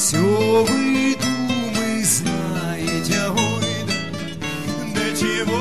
Все вы думы знаете, ой, до чего